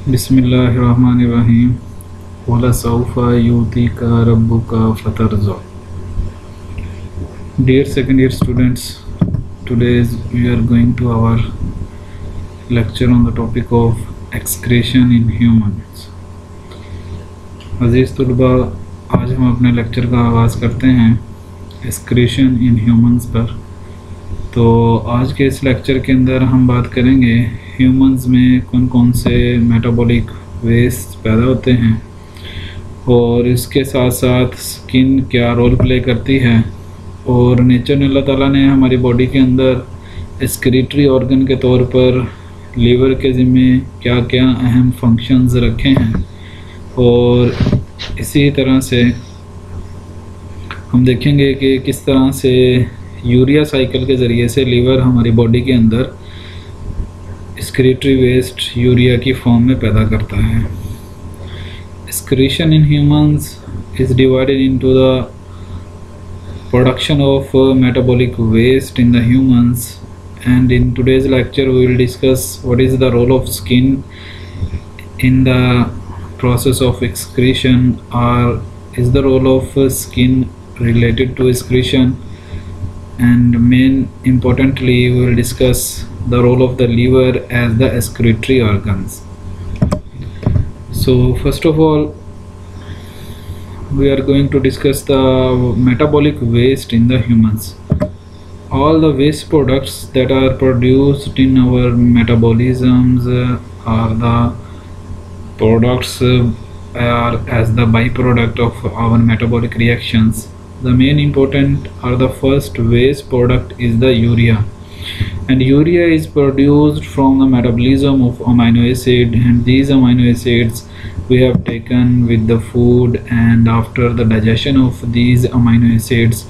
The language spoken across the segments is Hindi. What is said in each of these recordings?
बिसमीम वलासौफ़ा यूती का रब्बू का फ़तर ज़ो dear second year students today's we are going to our lecture on the topic of excretion in human अज़ीज़ तलबा आज हम अपने लेक्चर का आगाज़ करते हैं एक्सक्रेशन इन ह्यूमंस पर तो आज के इस लेक्चर के अंदर हम बात करेंगे ह्यूमंस में कौन कौन से मेटाबॉलिक वेस्ट पैदा होते हैं और इसके साथ साथ स्किन क्या रोल प्ले करती है और नेचर ने अल्लाह ताला ने हमारी बॉडी के अंदर एक्सक्रीटरी ऑर्गन के तौर पर लीवर के ज़िम्मे क्या क्या अहम फ़ंक्शंस रखे हैं और इसी तरह से हम देखेंगे कि किस तरह से यूरिया साइकिल के ज़रिए से लीवर हमारी बॉडी के अंदर स्क्रीटरी वेस्ट यूरिया की फॉर्म में पैदा करता है। Excretion in humans is divided into the production of metabolic waste in the humans and in today's lecture we will discuss what is the role of skin in the process of excretion are is the role of skin related to excretion and main importantly we will discuss the role of the liver as the excretory organs. So first of all we are going to discuss the metabolic waste in the humans. All the waste products that are produced in our metabolisms uh, are the products uh, are as the byproduct of our metabolic reactions the main important or the first waste product is the urea. And urea is produced from the metabolism of amino acid and these amino acids we have taken with the food and after the digestion of these amino acids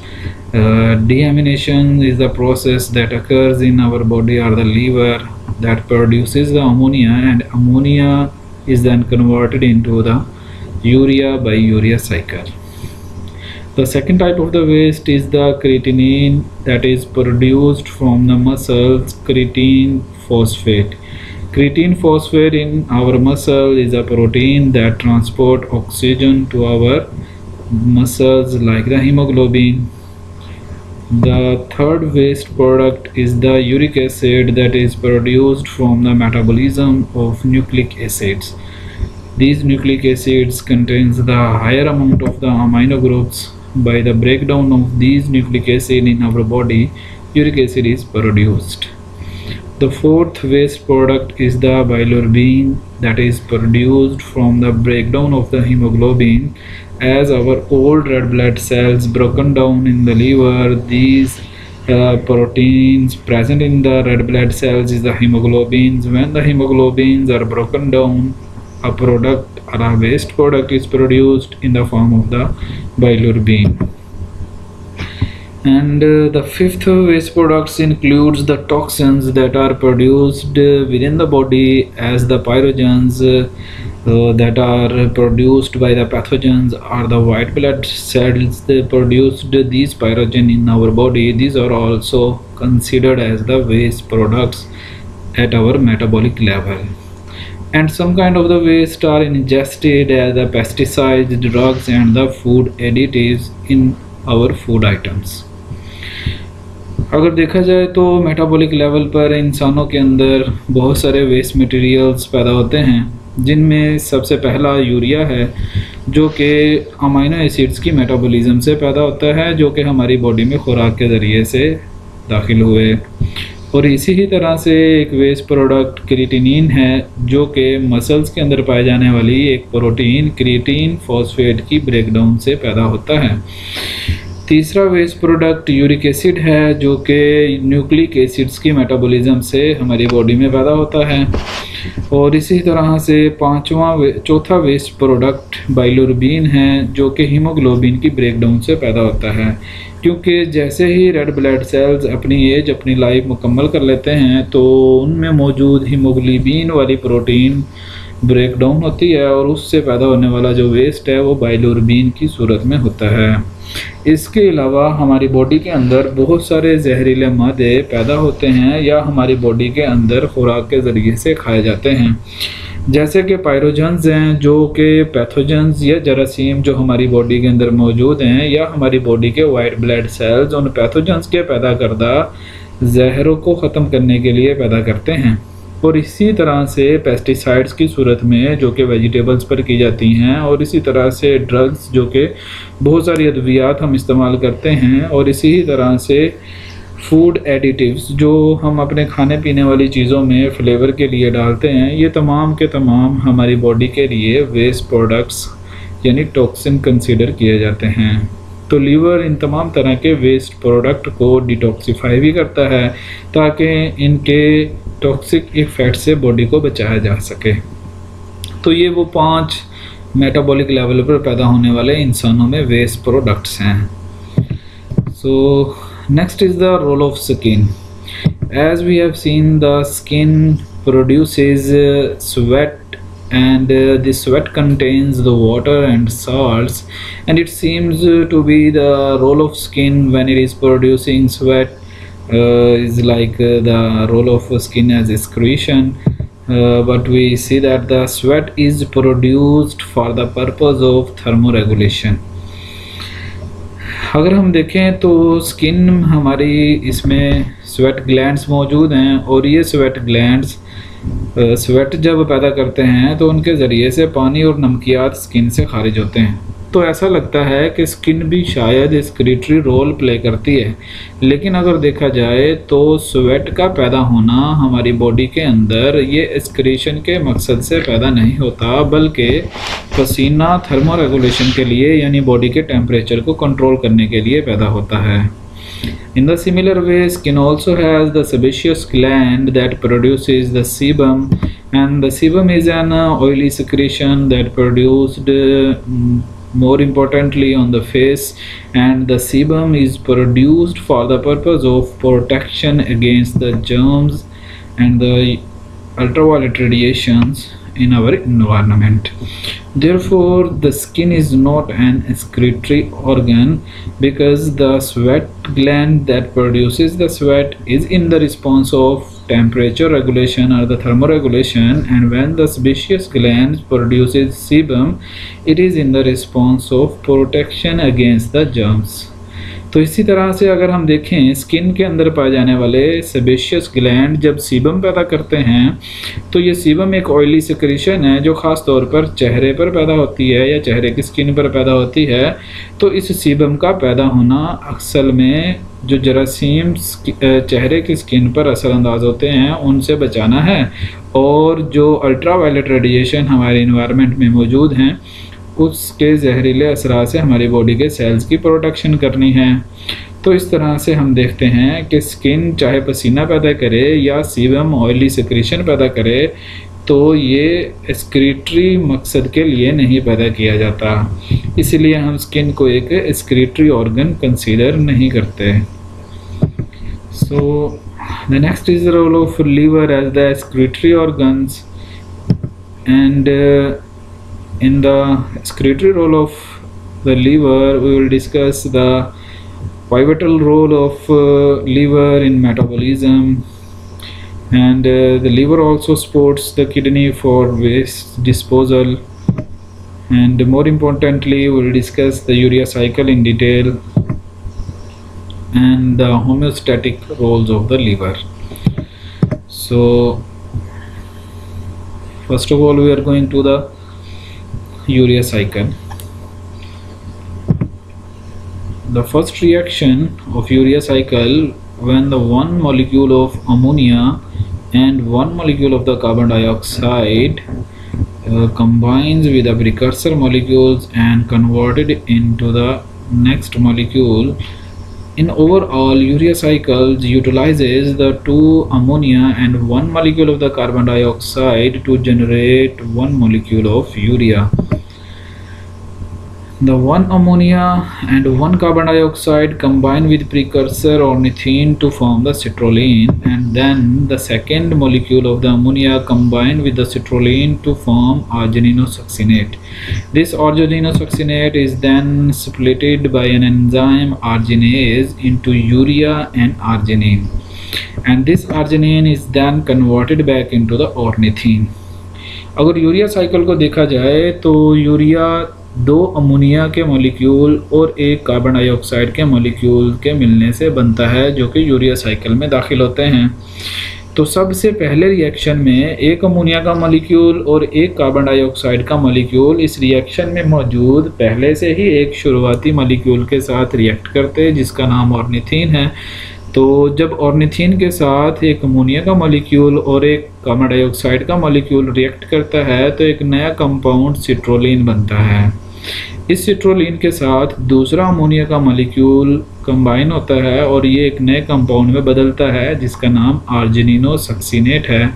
uh, deamination is the process that occurs in our body or the liver that produces the ammonia and ammonia is then converted into the urea by urea cycle the second type of the waste is the creatinine that is produced from the muscles creatine phosphate. Creatine phosphate in our muscle is a protein that transport oxygen to our muscles like the hemoglobin. The third waste product is the uric acid that is produced from the metabolism of nucleic acids. These nucleic acids contains the higher amount of the amino groups by the breakdown of these nucleic acid in our body uric acid is produced. The fourth waste product is the bilirubin that is produced from the breakdown of the hemoglobin. As our old red blood cells broken down in the liver these uh, proteins present in the red blood cells is the hemoglobins. When the hemoglobins are broken down a product or a waste product is produced in the form of the bilirubin and uh, the fifth waste products includes the toxins that are produced within the body as the pyrogens uh, that are produced by the pathogens or the white blood cells they produced. These pyrogen in our body these are also considered as the waste products at our metabolic level and some kind of the waste are ingested as the pesticides, drugs, and the food additives in our food items. अगर देखा जाए तो मेटाबॉलिक लेवल पर इंसानों के अंदर बहुत सारे वेस्ट मटेरियल्स पैदा होते हैं, जिनमें सबसे पहला यूरिया है, जो कि अमाइनो एसिड्स की मेटाबॉलिज्म से पैदा होता है, जो कि हमारी बॉडी में खुराक के ज़रिए से दाखिल हुए। और इसी ही तरह से एक वेस्ट प्रोडक्ट क्रिएटिनिन है जो कि मसल्स के अंदर पाए जाने वाली एक प्रोटीन क्रिएटिन फॉस्फेट की ब्रेकडाउन से पैदा होता है। तीसरा वेस्ट प्रोडक्ट यूरिक एसिड है जो कि न्यूक्लिक एसिड्स की मेटाबॉलिज्म से हमारी बॉडी में पैदा होता है। और इसी तरह से पांचवा वे, चौथा वेस्ट प्रोडक्ट बाइलोरबीन है जो कि हीमोग्लोबिन की ब्रेकडाउन से पैदा होता है। क्योंकि जैसे ही रेड ब्लड सेल्स अपनी एज अपनी लाइफ मुकम्मल कर लेते हैं तो उनमें मौजूद हीमोग्लोबिन वाली प्रोटीन ब्रेक डाउन होती है और उससे पैदा होने वाला जो वेस्ट है, वो बाइलोरबीन की सूरत में होता है। इसके अलावा हमारी बॉडी के अंदर बहुत सारे जहरीले मादे पैदा होते हैं या हमारी बॉडी के अंदर खुराक के ज़रिए से खाए जाते हैं। जैसे कि पायरोजन्स हैं, जो कि पैथोजन्स या जरासीम जो हमारी बॉडी के अंदर मौजूद हैं, या हमारी बॉडी के वाइट ब्लड सेल्स उन पैथोजन्स के पैदा करदा जहरों को ख़त्म करने के लिए पैदा करते हैं। और इसी तरह से पेस्टिसाइड्स की सूरत में जो कि वेजिटेबल्स पर की जाती हैं, और इसी तरह से ड्रग्स जो कि बहुत सारी अद्वियात हम इस्तेमाल करते हैं, और इसी तरह से फ़ूड एडिटिव्स जो हम अपने खाने पीने वाली चीज़ों में फ्लेवर के लिए डालते हैं, ये तमाम के तमाम हमारी बॉडी के लिए वेस्ट प्रोडक्ट्स यानी टॉक्सिन कंसीडर किए जाते हैं। तो लीवर इन तमाम तरह के वेस्ट प्रोडक्ट को डिटॉक्सीफाई भी करता है, ताकि इनके टॉक्सिक इफ़ेक्ट से बॉडी को बचाया जा सके। तो ये वो पाँच मेटाबॉलिक लेवल पर पैदा होने वाले इंसानों में वेस्ट प्रोडक्ट्स हैं। सो next is the role of skin. As we have seen the skin produces uh, sweat and uh, the sweat contains the water and salts. And it seems uh, to be the role of skin when it is producing sweat uh, is like uh, the role of skin as excretion. Uh, but we see that the sweat is produced for the purpose of thermoregulation. अगर हम देखें तो स्किन हमारी इसमें स्वेट ग्लैंड्स मौजूद हैं और ये स्वेट ग्लैंड्स स्वेट जब पैदा करते हैं तो उनके ज़रिए से पानी और नमकियात स्किन से खारिज होते हैं। तो ऐसा लगता है कि स्किन भी शायद एक्सक्रीटरी रोल प्ले करती है। लेकिन अगर देखा जाए तो स्वेट का पैदा होना हमारी बॉडी के अंदर ये एक्सक्रीशन के मकसद से पैदा नहीं होता बल्कि पसीना थर्मो रेगुलेशन के लिए यानी बॉडी के टेम्परेचर को कंट्रोल करने के लिए पैदा होता है। In the similar way, skin also has the sebaceous gland that produces the sebum, and the sebum is an oily secretion that produced more importantly on the face and the sebum is produced for the purpose of protection against the germs and the ultraviolet radiations in our environment. Therefore the skin is not an excretory organ because the sweat gland that produces the sweat is in the response of temperature regulation or the thermoregulation and when the sebaceous gland produces sebum it is in the response of protection against the germs तो इसी तरह से अगर हम देखें स्किन के अंदर पाए जाने वाले सेबेशियस ग्लैंड जब सीबम पैदा करते हैं तो ये सीबम एक ऑयली सिक्रीशन है जो ख़ास तौर पर चेहरे पर पैदा होती है या चेहरे की स्किन पर पैदा होती है। तो इस सीबम का पैदा होना अक्सर में जो जरासीम चेहरे की स्किन पर असरअंदाज होते हैं, उनसे बचाना है। और जो अल्ट्रावायलेट रेडिएशन हमारे इन्वायरमेंट में मौजूद हैं उसके जहरीले असरा से हमारी बॉडी के सेल्स की प्रोटेक्शन करनी है। तो इस तरह से हम देखते हैं कि स्किन चाहे पसीना पैदा करे या सीवम ऑयली सिक्रीशन पैदा करे तो ये एक्सक्रीटरी मकसद के लिए नहीं पैदा किया जाता। इसलिए हम स्किन को एक एक्सक्रीटरी ऑर्गन कंसीडर नहीं करते। So the next is role of liver as the excretory organs and in the excretory role of the liver we will discuss the pivotal role of uh, liver in metabolism. And uh, the liver also supports the kidney for waste disposal. And more importantly we will discuss the urea cycle in detail and the homeostatic roles of the liver so first of all we are going to the urea cycle the first reaction of urea cycle when the one molecule of ammonia and one molecule of the carbon dioxide uh, combines with the precursor molecules and converted into the next molecule in overall urea cycles utilizes the two ammonia and one molecule of the carbon dioxide to generate one molecule of urea the one ammonia and one carbon dioxide combine with precursor ornithine to form the citrulline and then the second molecule of the ammonia combine with the citrulline to form argininosuccinate. This argininosuccinate is then splitted by an enzyme arginase into urea and arginine and this arginine is then converted back into the ornithine अगर यूरिया साइकिल को देखा जाए तो यूरिया दो अमोनिया के मॉलिक्यूल और एक कार्बन डाइऑक्साइड के मॉलिक्यूल के मिलने से बनता है, जो कि यूरिया साइकिल में दाखिल होते हैं। तो सबसे पहले रिएक्शन में एक अमोनिया का मॉलिक्यूल और एक कार्बन डाइऑक्साइड का मॉलिक्यूल इस रिएक्शन में मौजूद पहले से ही एक शुरुआती मॉलिक्यूल के साथ रिएक्ट करते जिसका नाम ऑर्निथीन है। तो जब ऑर्निथीन के साथ एक अमोनिया का मॉलिक्यूल और एक कार्बन डाइऑक्साइड का मॉलिक्यूल रिएक्ट करता है तो एक नया कंपाउंड सिट्रोलिन बनता है। इस सिट्रोलिन के साथ दूसरा अमोनिया का मॉलिक्यूल कंबाइन होता है और ये एक नए कंपाउंड में बदलता है, जिसका नाम आर्जिनिनो सक्सीनेट है।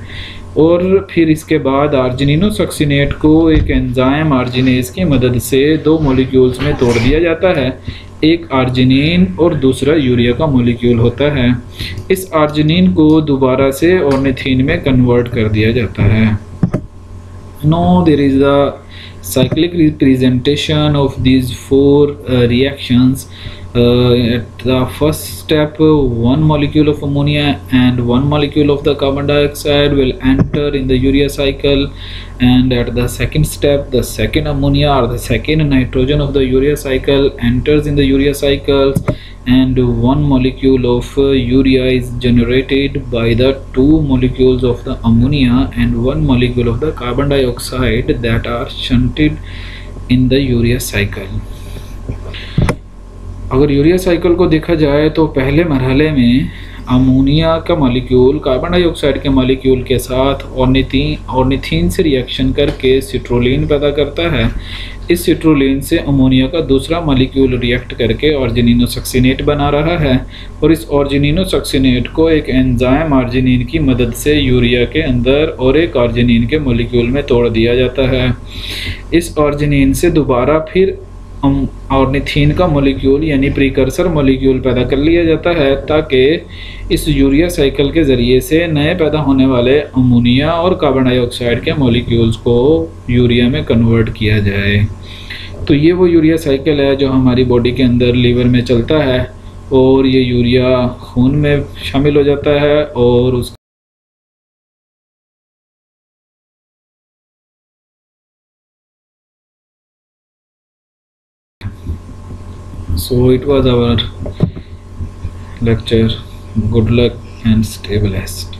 और फिर इसके बाद आर्जिनिनो सक्सीनेट को एक एंजाइम आर्जिनेज की मदद से दो मॉलिक्यूल्स में तोड़ दिया जाता है। एक आर्जिनिन और दूसरा यूरिया का मॉलिक्यूल होता है। इस आर्जिनिन को दोबारा से ऑर्निथीन में कन्वर्ट कर दिया जाता है। No there is the of these four uh, reactions. uh, at the first step one molecule of ammonia and one molecule of the carbon dioxide will enter in the urea cycle. And at the second step the second ammonia or the second nitrogen of the urea cycle enters in the urea cycles. And one molecule of uh, urea is generated by the two molecules of the ammonia and one molecule of the carbon dioxide that are shunted in the urea cycle अगर यूरिया साइकिल को देखा जाए तो पहले मरहले में अमोनिया का मॉलिक्यूल कार्बन डाइऑक्साइड के मॉलिक्यूल के साथ ऑर्निथीन ऑर्निथीन से रिएक्शन करके सिट्रोलिन पैदा करता है। इस सिट्रोलिन से अमोनिया का दूसरा मॉलिक्यूल रिएक्ट करके ऑर्जिनिनोसक्सीनेट बना रहा है और इस ऑर्जिनिनोसक्सीनेट को एक एंजाइम आर्जिनिन की मदद से यूरिया के अंदर और एक ऑर्जिनिन के मॉलिक्यूल में तोड़ दिया जाता है। इस ऑर्जिनिन से दोबारा फिर ऑर्निथीन का मॉलिक्यूल यानी प्रीकर्सर मॉलिक्यूल पैदा कर लिया जाता है, ताकि इस यूरिया साइकिल के ज़रिए से नए पैदा होने वाले अमोनिया और कार्बन डाइऑक्साइड के मॉलिक्यूल्स को यूरिया में कन्वर्ट किया जाए। तो ये वो यूरिया साइकिल है जो हमारी बॉडी के अंदर लीवर में चलता है और ये यूरिया खून में शामिल हो जाता है और उस so it was our lecture. Good luck and stay blessed